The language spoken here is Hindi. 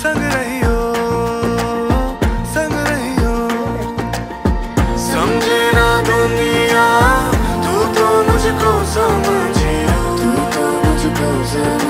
संग रही हो संग रही हो समझे ना दुनिया, तू तो मुझको समझियो। तू तो मुझको समझ